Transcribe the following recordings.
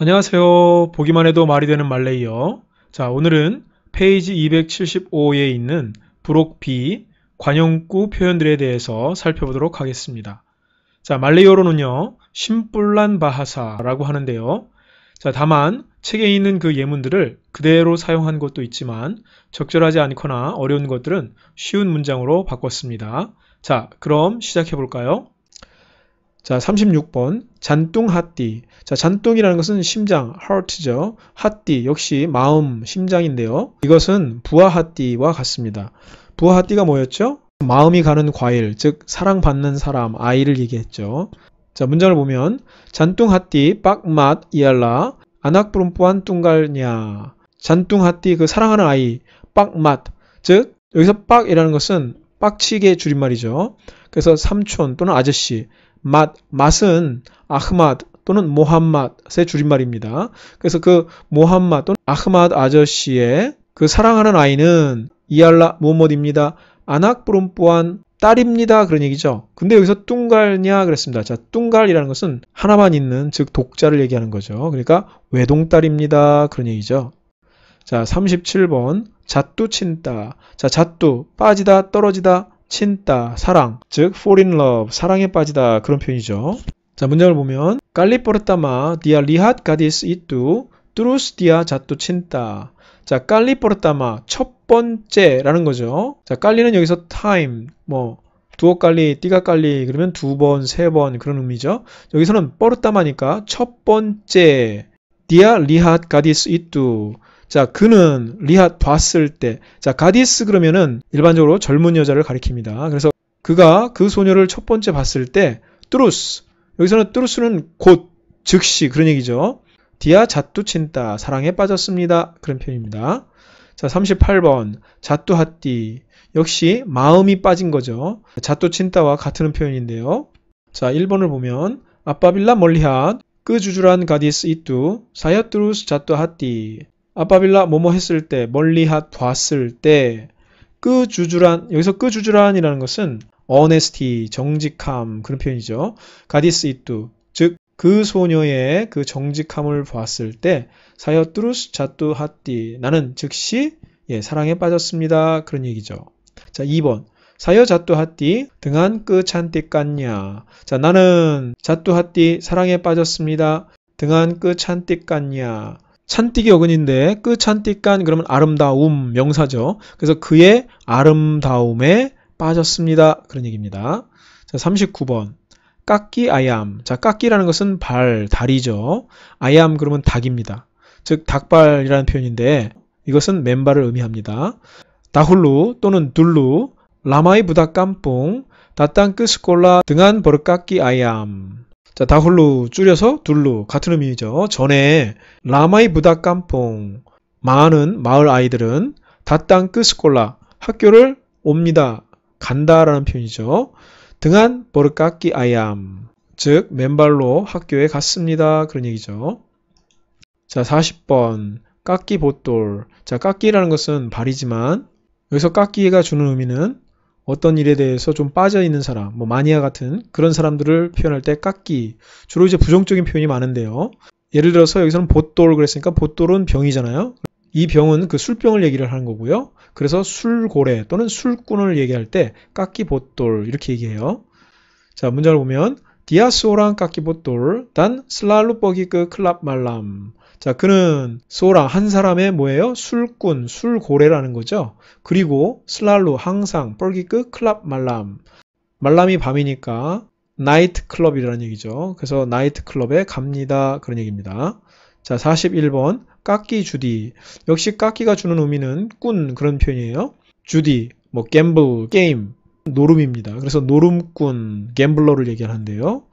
안녕하세요. 보기만 해도 말이 되는 말레이어. 자, 오늘은 페이지 275에 있는 부록 B 관용구 표현들에 대해서 살펴보도록 하겠습니다. 자, 말레이어로는요, 심뿔란 바하사라고 하는데요. 자, 다만 책에 있는 그 예문들을 그대로 사용한 것도 있지만 적절하지 않거나 어려운 것들은 쉬운 문장으로 바꿨습니다. 자, 그럼 시작해 볼까요? 자, 36번 잔뚱 핫띠. 자, 잔뚱이라는 것은 심장, heart죠. 핫띠 역시 마음, 심장인데요. 이것은 부하 핫띠와 같습니다. 부하 핫띠가 뭐였죠? 마음이 가는 과일, 즉 사랑받는 사람, 아이를 얘기했죠. 자, 문장을 보면 잔뚱 핫띠 빡맛 이알라 아낙 브룸뿌한 뚱갈냐. 잔뚱 핫띠 그 사랑하는 아이 빡맛. 즉 여기서 빡이라는 것은 빡치게 줄임말이죠. 그래서 삼촌 또는 아저씨 맛, 맛은 아흐맛 또는 모함맛의 줄임말입니다. 그래서 그 모함맛 또는 아흐맛 아저씨의 그 사랑하는 아이는 이알라 무엇입니다. 아낙브룸뿌한 딸입니다. 그런 얘기죠. 근데 여기서 뚱갈냐 그랬습니다. 자, 뚱갈이라는 것은 하나만 있는 즉 독자를 얘기하는 거죠. 그러니까 외동딸입니다. 그런 얘기죠. 자, 37번 잣두 친따. 자, 잣두 빠지다 떨어지다 친따 사랑 즉 fall in love 사랑에 빠지다 그런 표현이죠. 자, 문장을 보면 깔리포르타마 디아 리핫 가디스 이뚜 뚜루스 디아 잣두 친따. 자, 깔리포르타마 첫 번째라는 거죠. 자, 깔리는 여기서 time 뭐 두어 깔리, 띠가 깔리 그러면 두 번, 세 번 그런 의미죠. 여기서는 뻐르따마니까 첫 번째 dia lihat gadis itu 자, 그는 lihat 봤을 때, 자, gadis 그러면은 일반적으로 젊은 여자를 가리킵니다. 그래서 그가 그 소녀를 첫 번째 봤을 때, terus. 여기서는 terus는 곧, 즉시 그런 얘기죠. dia jatuh cinta, 사랑에 빠졌습니다. 그런 표현입니다. 자, 38번, jatuh hati. 역시 마음이 빠진 거죠. jatuh cinta와 같은 표현인데요. 자, 1번을 보면, 아빠빌라 멀리핫, 그 주주란 가디스 이뚜, 사야뚜루스 자뚜 핫띠. 아빠빌라 뭐뭐 했을 때, 멀리핫 봤을 때, 그 주주란, 여기서 그 주주란이라는 것은 honesty, 정직함, 그런 표현이죠. 가디스 이뚜, 즉, 그 소녀의 그 정직함을 보았을 때, 사여 뚜루스 자뚜 핫띠, 나는 즉시, 예, 사랑에 빠졌습니다. 그런 얘기죠. 자, 2번. 사여 자뚜 핫띠, 등한 끄 찬띠 깐냐. 자, 나는 자뚜 핫띠, 사랑에 빠졌습니다. 등한 끄 찬띠 깐냐. 찬띠기 어근인데 그 찬띠깐 그러면 아름다움 명사죠. 그래서 그의 아름다움에 빠졌습니다. 그런 얘기입니다. 자, 39번. 깎기 아얌. 자, 깎기라는 것은 발, 다리죠. 아얌 그러면 닭입니다. 즉 닭발이라는 표현인데 이것은 맨발을 의미합니다. dahulu 또는 dulu, ramai budak kampung, datang ke sekolah dengan berkaki ayam. 자, dahulu 줄여서 dulu 같은 의미죠. 전에 ramai budak kampung 많은 마을 아이들은 datang ke sekolah 학교를 옵니다. 간다라는 표현이죠. dengan berkaki ayam 즉 맨발로 학교에 갔습니다. 그런 얘기죠. 자, 40번 깎기 보돌 자, 깎기라는 것은 발이지만 여기서 깎기가 주는 의미는 어떤 일에 대해서 좀 빠져 있는 사람, 뭐 마니아 같은 그런 사람들을 표현할 때 깎기. 주로 이제 부정적인 표현이 많은데요. 예를 들어서 여기서는 보돌 그랬으니까 보돌은 병이잖아요. 이 병은 그 술병을 얘기를 하는 거고요. 그래서 술고래 또는 술꾼을 얘기할 때 깎기 보돌 이렇게 얘기해요. 자, 문장을 보면 dia seorang kaki botol dan selalu pergi ke kelab malam. 자, 그는 seorang 한 사람의 뭐예요? 술꾼, 술고래라는 거죠. 그리고 selalu 항상 pergi ke kelab malam. malam이 밤이니까 나이트 클럽이라는 얘기죠. 그래서 나이트 클럽에 갑니다. 그런 얘기입니다. 자, 41번 kaki judi. 역시 kaki가 주는 의미는 꾼 그런 표현이에요. judi, 뭐 gamble, 게임, 노름입니다. 그래서 노름꾼, 갬블러를 얘기하는데요.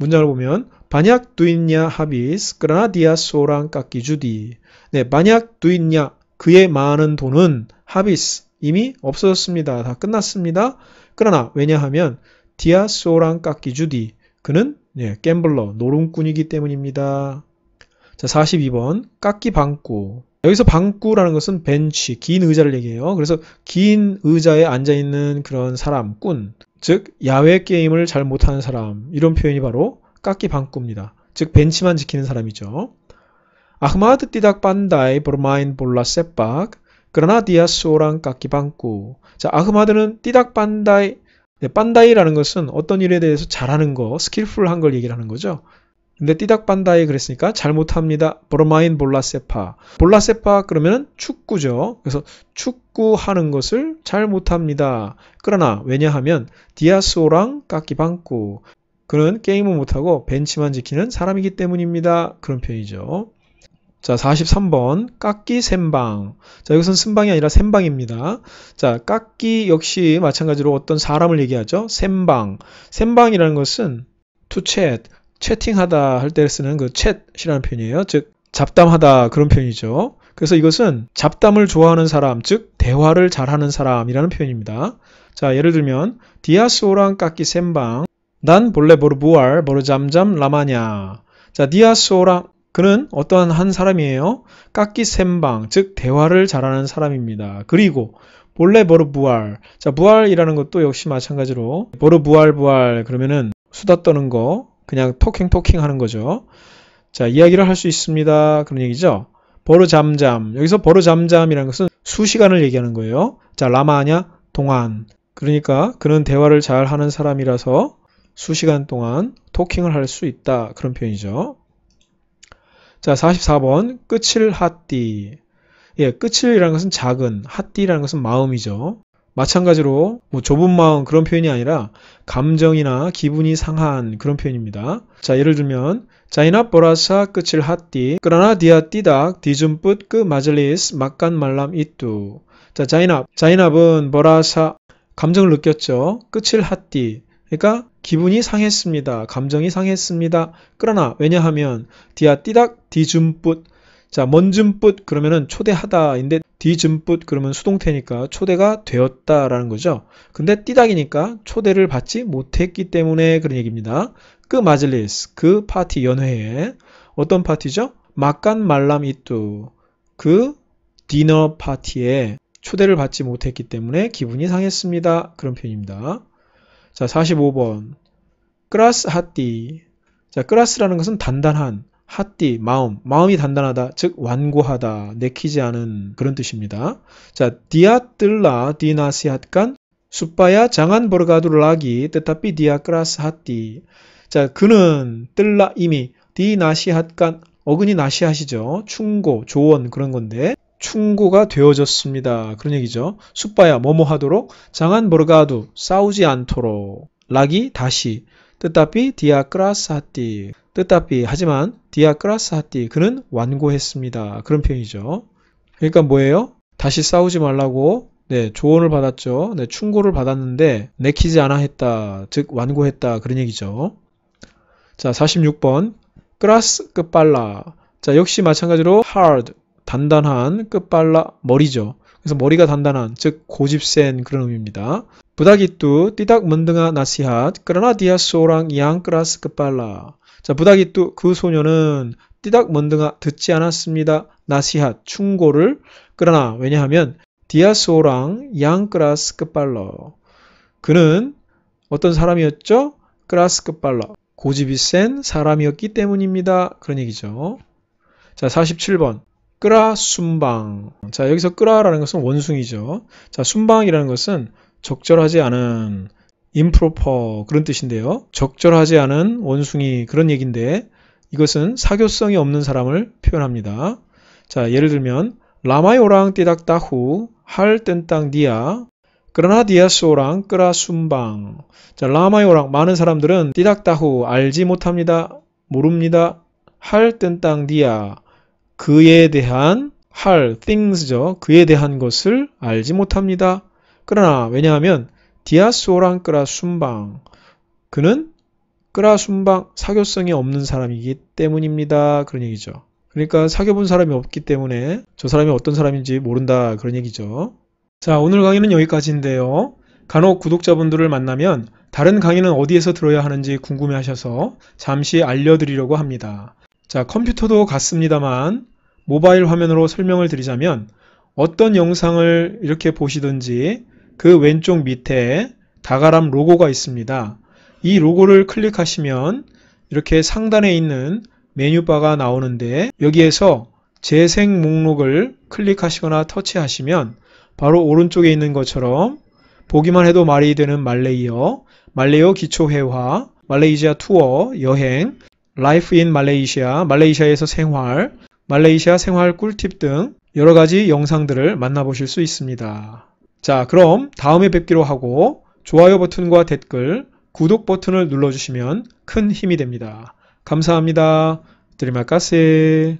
문장을 보면 반약 두있냐 하비스 그러나 디아 소랑 깎기 주디. 네, 만약 두있냐 그의 많은 돈은 하비스 이미 없어졌습니다. 다 끝났습니다. 그러나 왜냐하면 디아 소랑 깎기 주디 그는 네, 갬블러 노름꾼이기 때문입니다. 자, 42번 깎기 방구. 여기서 방구라는 것은 벤치, 긴 의자를 얘기해요. 그래서 긴 의자에 앉아 있는 그런 사람, 꾼. 즉 야외 게임을 잘 못하는 사람 이런 표현이 바로 kaki bangku입니다. 즉 벤치만 지키는 사람이죠. Tidak pandai bermain bola sepak kerana dia seorang kaki bangku. 자, 아흐마드는 tidak pandai 네, pandai라는 것은 어떤 일에 대해서 잘하는 거, skillful한 걸 얘기를 하는 거죠. 근데 tidak pandai 그랬으니까 잘못합니다. bermain bola sepak. bola sepak 그러면 축구죠. 그래서 축구하는 것을 잘 못합니다. 그러나 왜냐하면 디아소랑 까끼방꾸 그는 게임을 못하고 벤치만 지키는 사람이기 때문입니다. 그런 표현이죠. 자, 43번 깎기 샘방. 자, 여기서는 쓴방이 아니라 샘방입니다. 자, 깎기 역시 마찬가지로 어떤 사람을 얘기하죠. 샘방. 샘방이라는 것은 chat, 채팅하다 할 때 쓰는 그 chat이라는 표현이에요. 즉 잡담하다 그런 표현이죠. 그래서 이것은 잡담을 좋아하는 사람, 즉 대화를 잘하는 사람이라는 표현입니다. 자, 예를 들면 dia seorang kaki sembang. dan boleh berbual berjam-jam lamanya. 자, dia seorang 그는 어떠한 한 사람이에요. kaki sembang, 즉 대화를 잘하는 사람입니다. 그리고 boleh berbual. 자, bual이라는 것도 역시 마찬가지로 berbual-bual 그러면은 수다 떠는 거, 그냥 talking talking 하는 거죠. 자, 이야기를 할 수 있습니다. 그런 얘기죠. berjam-jam. 여기서 berjam-jam이라는 것은 수시간을 얘기하는 거예요. 자, lamanya 동안. 그러니까 그는 대화를 잘 하는 사람이라서 수시간 동안 토킹을 할 수 있다. 그런 표현이죠. 자, 44번 끝을 핫띠. 예, 끝을이라는 것은 작은, 핫띠라는 것은 마음이죠. 마찬가지로 뭐 좁은 마음 그런 표현이 아니라 감정이나 기분이 상한 그런 표현입니다. 자, 예를 들면 자이납 보라사 끝을 핫띠 그러나 디아 띠닥 디즘뿌 그 마젤리스 막간 말람 이뚜 자, 자이납 자이납은 보라사 감정을 느꼈죠. 끝을 핫띠 그러니까 기분이 상했습니다. 감정이 상했습니다. 그러나 왜냐하면 디아 띠닥 디즘붓 자 먼즘붓 그러면은 초대하다인데 디즘붓 그러면 수동태니까 초대가 되었다라는 거죠. 근데 띠닥이니까 초대를 받지 못했기 때문에 그런 얘기입니다. 그 마즐리스 그 파티 연회에 어떤 파티죠? 막간 말람 이뚜 그 디너 파티에 초대를 받지 못했기 때문에 기분이 상했습니다. 그런 표현입니다. 자, 45번. keras hati. 자, keras라는 것은 단단한, hati, 마음, 마음이 단단하다, 즉 완고하다, 내키지 않은 그런 뜻입니다. 자, dia telah dinasihatkan supaya jangan bergaduh lagi tetapi dia keras hati. 자, 그는 telah 이미 dinasihatkan 어근이 nasihat이죠. 충고, 조언 그런 건데 충고가 되어졌습니다. 그런 얘기죠. supaya 뭐뭐 하도록 jangan bergaduh 싸우지 않도록 lagi 다시 뜻다피 디아크라사티 뜻다피 하지만 디아크라사티 그는 완고했습니다. 그런 표현이죠. 그러니까 뭐예요? 다시 싸우지 말라고 네, 조언을 받았죠. 네, 충고를 받았는데 내키지 않아 했다. 즉 완고했다. 그런 얘기죠. 자, 46번. keras kepala. 자, 역시 마찬가지로 hard 단단한 kepala 머리죠. 그래서 머리가 단단한 즉 고집센 그런 의미입니다. budak itu tidak mendengar nasihat kerana dia seorang yang keras kepala 자 budak itu 그 소녀는 tidak mendengar 듣지 않았습니다. nasihat 충고를 kerana 왜냐하면 dia seorang yang keras kepala 그는 어떤 사람이었죠? keras kepala 고집이 센 사람이었기 때문입니다. 그런 얘기죠. 자 47번 kera sumbang. 자, 여기서 kera라는 것은 원숭이죠. 자, 순방이라는 것은 적절하지 않은 improper 그런 뜻인데요. 적절하지 않은 원숭이 그런 얘기인데 이것은 사교성이 없는 사람을 표현합니다. 자, 예를 들면 라마요랑 띠닥다후 할 땐땅 디아 그러나 디아소랑 끄라 순방. 자, 라마요랑 많은 사람들은 띠닥다후 알지 못합니다. 모릅니다. 할 땐땅 디아 그에 대한 할 things죠. 그에 대한 것을 알지 못합니다. 그러나 왜냐하면 디아소랑 끄라 순방 그는 끄라 순방 사교성이 없는 사람이기 때문입니다. 그런 얘기죠. 그러니까 사귀어본 사람이 없기 때문에 저 사람이 어떤 사람인지 모른다 그런 얘기죠. 자 오늘 강의는 여기까지인데요. 간혹 구독자분들을 만나면 다른 강의는 어디에서 들어야 하는지 궁금해 하셔서 잠시 알려드리려고 합니다. 자 컴퓨터도 같습니다만 모바일 화면으로 설명을 드리자면 어떤 영상을 이렇게 보시든지 그 왼쪽 밑에 다가람 로고가 있습니다. 이 로고를 클릭하시면 이렇게 상단에 있는 메뉴바가 나오는데 여기에서 재생 목록을 클릭하시거나 터치하시면 바로 오른쪽에 있는 것처럼 보기만 해도 말이 되는 말레이어, 말레이어 기초회화, 말레이시아 투어, 여행, Life in Malaysia, 말레이시아에서 생활, 말레이시아 생활 꿀팁 등 여러 가지 영상들을 만나보실 수 있습니다. 자, 그럼 다음에 뵙기로 하고 좋아요 버튼과 댓글, 구독 버튼을 눌러주시면 큰 힘이 됩니다. 감사합니다. Terima kasih